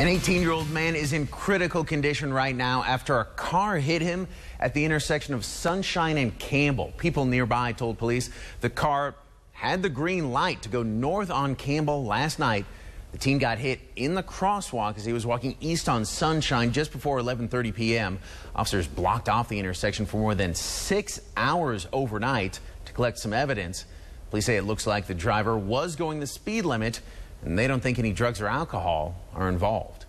An 18-year-old man is in critical condition right now after a car hit him at the intersection of Sunshine and Campbell. People nearby told police the car had the green light to go north on Campbell last night. The teen got hit in the crosswalk as he was walking east on Sunshine just before 11:30 p.m. Officers blocked off the intersection for more than six hours overnight to collect some evidence. Police say it looks like the driver was going the speed limit and they don't think any drugs or alcohol are involved.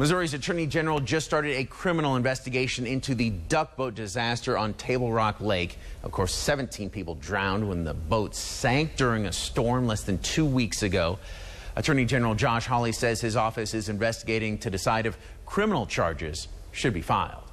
Missouri's Attorney General just started a criminal investigation into the duck boat disaster on Table Rock Lake. Of course, 17 people drowned when the boat sank during a storm less than two weeks ago. Attorney General Josh Hawley says his office is investigating to decide if criminal charges should be filed.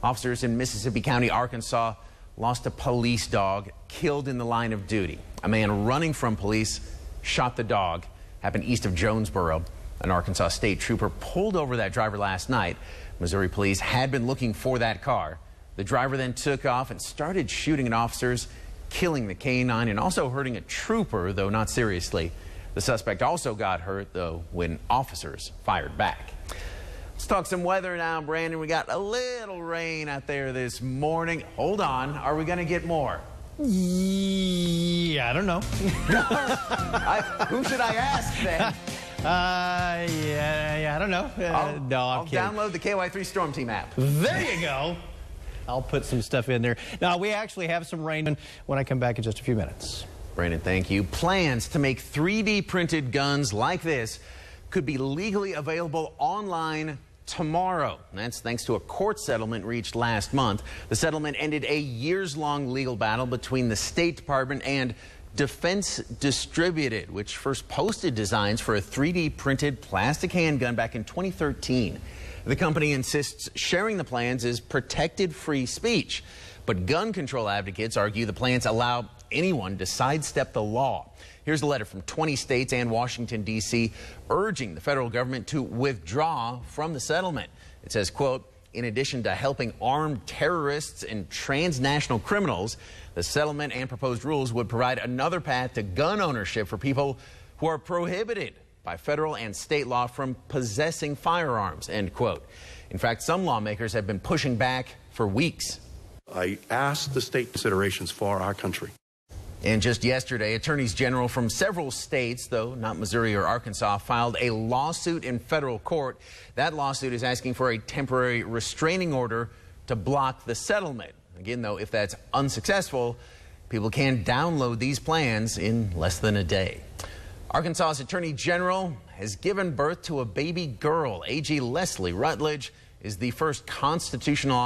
Officers in Mississippi County, Arkansas lost a police dog killed in the line of duty. A man running from police shot the dog happened east of Jonesboro. An Arkansas state trooper pulled over that driver last night. Missouri police had been looking for that car. The driver then took off and started shooting at officers, killing the canine and also hurting a trooper, though not seriously. The suspect also got hurt, though, when officers fired back. Let's talk some weather now, Brandon. We got a little rain out there this morning. Hold on. Are we going to get more? Yeah, I don't know. I, who should I ask then? Uh, yeah, yeah, I don't know. Uh, I'll, no, I'm I'll download the KY3 Storm Team app. There you go. I'll put some stuff in there. Now, we actually have some rain when I come back in just a few minutes. Brandon, thank you. Plans to make 3D printed guns like this could be legally available online tomorrow. That's thanks to a court settlement reached last month. The settlement ended a years long legal battle between the State Department and Defense Distributed, which first posted designs for a 3D printed plastic handgun back in 2013. The company insists sharing the plans is protected free speech. But gun control advocates argue the plans allow anyone to sidestep the law. Here's a letter from 20 states and Washington, D.C., urging the federal government to withdraw from the settlement. It says, quote, in addition to helping armed terrorists and transnational criminals, the settlement and proposed rules would provide another path to gun ownership for people who are prohibited by federal and state law from possessing firearms, end quote. In fact, some lawmakers have been pushing back for weeks. I asked the state considerations for our country. And just yesterday, attorneys general from several states, though not Missouri or Arkansas, filed a lawsuit in federal court. That lawsuit is asking for a temporary restraining order to block the settlement. Again, though, if that's unsuccessful, people can download these plans in less than a day. Arkansas's attorney general has given birth to a baby girl. AG Leslie Rutledge is the first constitutional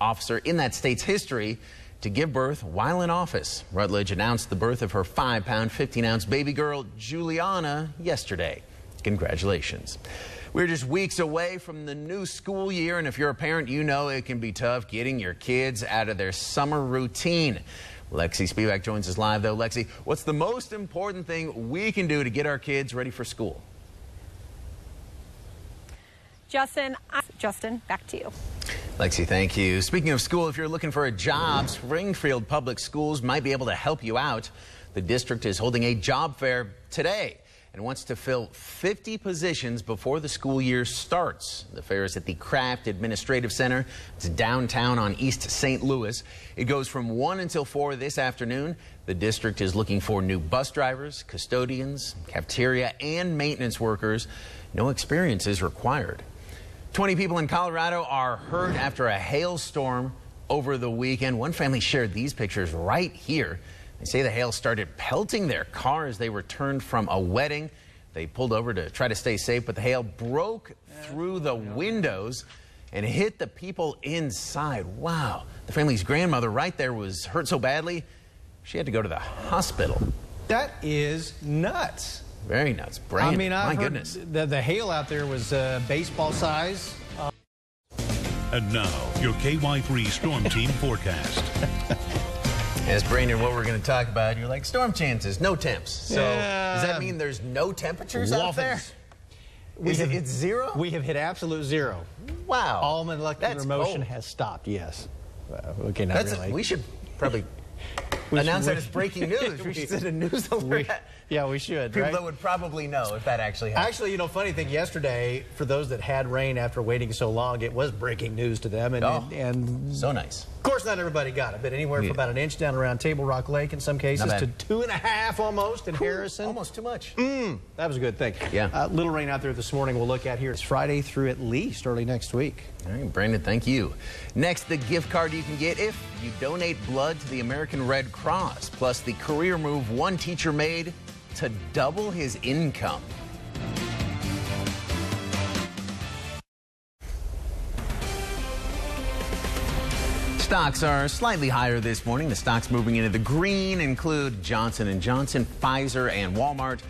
officer in that state's history to give birth while in office. Rutledge announced the birth of her 5 pound, 15 ounce baby girl, Juliana, yesterday. Congratulations. We're just weeks away from the new school year, and if you're a parent, you know it can be tough getting your kids out of their summer routine. Lexi Spivak joins us live, though. Lexi, what's the most important thing we can do to get our kids ready for school? Justin, Justin, back to you. Lexi, thank you. Speaking of school, if you're looking for a job, Springfield Public Schools might be able to help you out. The district is holding a job fair today and wants to fill 50 positions before the school year starts. The fair is at the Kraft Administrative Center. It's downtown on East St. Louis. It goes from 1 until 4 this afternoon. The district is looking for new bus drivers, custodians, cafeteria, and maintenance workers. No experience is required. 20 people in Colorado are hurt after a hailstorm over the weekend. One family shared these pictures right here. They say the hail started pelting their car as they returned from a wedding. They pulled over to try to stay safe, but the hail broke through the windows and hit the people inside. Wow. The family's grandmother right there was hurt so badly, she had to go to the hospital. That is nuts. Very nuts. Brand, I mean, I've my heard goodness. The, the hail out there was uh, baseball size. Uh, and now, your KY3 Storm Team forecast. As Brandon, what we're going to talk about, you're like, storm chances, no temps. So Yeah. does that mean there's no temperatures out there? We Is it, have- it's zero? We have hit absolute zero. wow. All molecular That's motion cold. has stopped, yes. Uh, okay, not That's really. we should probably announce that we- as breaking news. we should send a news alert. Yeah, we should. People right? that would probably know if that actually happened. Actually, you know, funny thing, yesterday, for those that had rain after waiting so long, it was breaking news to them. And, Oh. and, and so nice. Of course, not everybody got it, but anywhere Yeah. from about an inch down around Table Rock Lake in some cases to two and a half almost in Harrison. Almost too much. That was a good thing. Yeah. Uh, little rain out there this morning we'll look at here. It's Friday through at least early next week. All right, Brandon, thank you. Next, the gift card you can get if you donate blood to the American Red Cross, plus the career move one teacher made to double his income. Stocks are slightly higher this morning. The stocks moving into the green include Johnson & Johnson, Pfizer, and Walmart.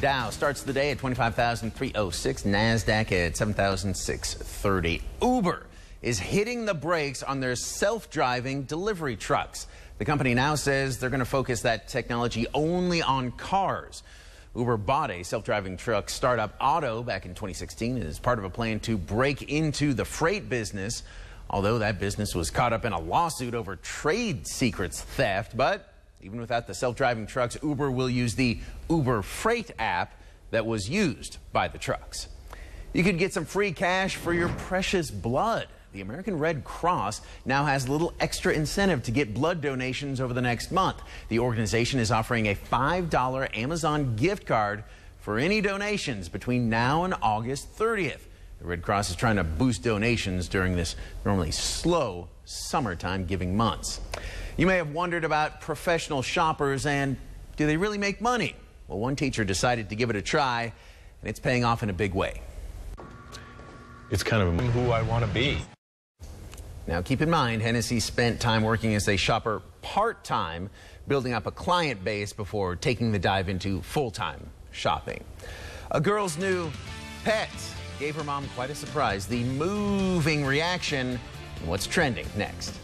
Dow starts the day at 25,306. NASDAQ at 7,630. Uber is hitting the brakes on their self-driving delivery trucks. The company now says they're going to focus that technology only on cars. Uber bought a self-driving truck startup Otto back in 2016 as part of a plan to break into the freight business. Although that business was caught up in a lawsuit over trade secrets theft, but even without the self-driving trucks, Uber will use the Uber Freight app that was used by the trucks. You could get some free cash for your precious blood. The American Red Cross now has a little extra incentive to get blood donations over the next month. The organization is offering a $5 Amazon gift card for any donations between now and August 30th. The Red Cross is trying to boost donations during this normally slow summertime giving months. You may have wondered about professional shoppers and do they really make money? Well, one teacher decided to give it a try, and it's paying off in a big way. It's kind of who I want to be. Now, keep in mind, Hennessy spent time working as a shopper part time, building up a client base before taking the dive into full time shopping. A girl's new pet gave her mom quite a surprise. The moving reaction. What's trending next?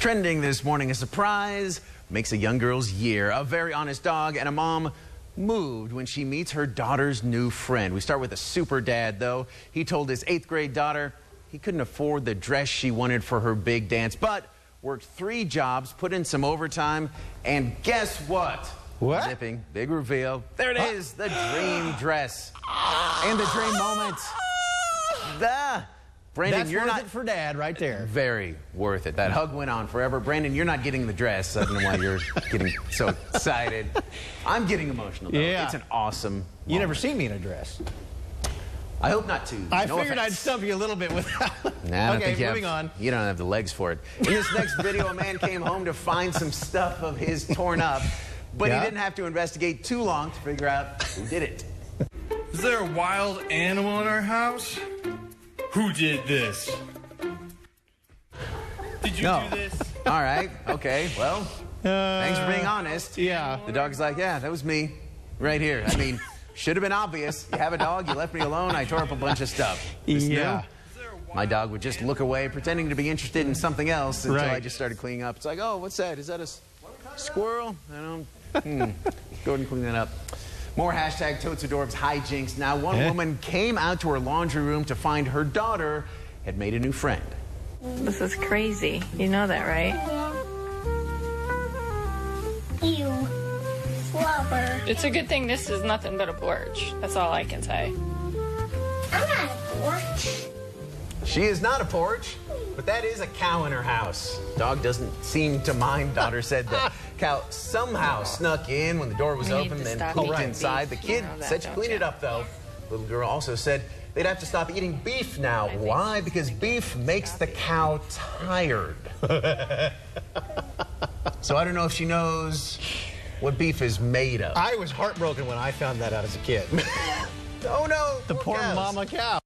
Trending this morning, a surprise makes a young girl's year. A very honest dog and a mom moved when she meets her daughter's new friend. We start with a super dad, though. He told his eighth grade daughter he couldn't afford the dress she wanted for her big dance, but worked three jobs, put in some overtime, and guess what? What? Zipping, big reveal. There it is, the dream dress. And the dream moment. The Brandon, That's you're worth not it for Dad right there. very worth it. That hug went on forever. Brandon, you're not getting the dress. I don't know why you're getting so excited. I'm getting emotional, though. Yeah. It's an awesome You never moment. seen me in a dress. I hope not to. I No figured I'd stump you a little bit with that. Nah, okay, moving have, on. You don't have the legs for it. In this next video, a man came home to find some stuff of his torn up, but Yeah? he didn't have to investigate too long to figure out who did it. Is there a wild animal in our house? Who did this? Did you No. do this? All right, okay, well, thanks for being honest. Uh, yeah. The dog's like, yeah, that was me, right here. I mean, should have been obvious. You have a dog, you left me alone, I tore up a bunch of stuff. This Yeah. new? My dog would just look away, pretending to be interested in something else until I just started cleaning up. It's like, oh, what's that? Is that a squirrel? I don't. Hmm. Go ahead and clean that up. More hashtag Totes Adorbs hijinks. Now, one Eh? woman came out to her laundry room to find her daughter had made a new friend. This is crazy. You know that, right? Ew. Flubber. It's a good thing this is nothing but a porch. That's all I can say. I'm not a porch. She is not a porch, but that is a cow in her house. Dog doesn't seem to mind, daughter said the cow somehow snuck in when the door was We open, and then stop pooped eating inside. The kid You know that, said she cleaned you? it up though. Little girl also said they'd have to stop eating beef now. Why? Because beef makes the cow tired. so I don't know if she knows what beef is made of. I was heartbroken when I found that out as a kid. oh no, the poor cows. mama cow.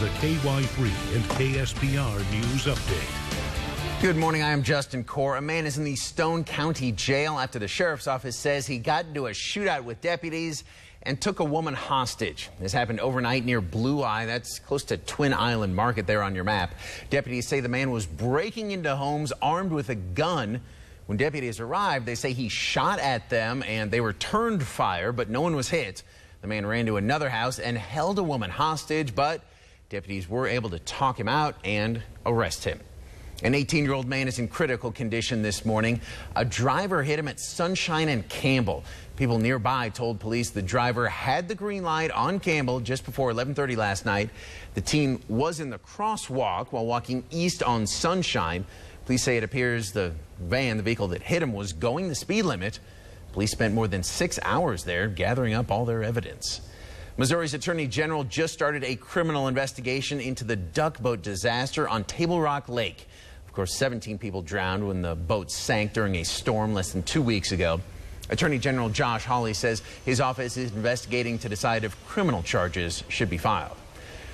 The KY3 and KSPR News Update. Good morning. I am Justin Corr. A man is in the Stone County Jail after the sheriff's office says he got into a shootout with deputies and took a woman hostage. This happened overnight near Blue Eye. That's close to Twin Island Market there on your map. Deputies say the man was breaking into homes armed with a gun. When deputies arrived, they say he shot at them and they returned fire, but no one was hit. The man ran to another house and held a woman hostage, but deputies were able to talk him out and arrest him. An 18 year old man is in critical condition this morning. A driver hit him at Sunshine and Campbell. People nearby told police the driver had the green light on Campbell just before 11:30 last night. The teen was in the crosswalk while walking east on Sunshine. Police say it appears the van, the vehicle that hit him, was going the speed limit. Police spent more than six hours there gathering up all their evidence. Missouri's Attorney General just started a criminal investigation into the duck boat disaster on Table Rock Lake. Of course, 17 people drowned when the boat sank during a storm less than two weeks ago. Attorney General Josh Hawley says his office is investigating to decide if criminal charges should be filed.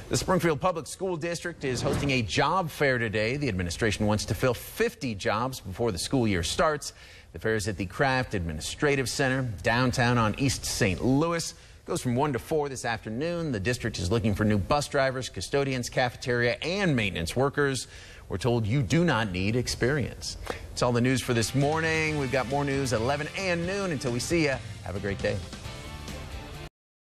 The Springfield Public School District is hosting a job fair today. The administration wants to fill 50 jobs before the school year starts. The fair is at the Kraft Administrative Center downtown on East St. Louis. Goes from 1 to 4 this afternoon. The district is looking for new bus drivers, custodians, cafeteria, and maintenance workers. We're told you do not need experience. It's all the news for this morning. We've got more news at 11 and noon. Until we see you, have a great day.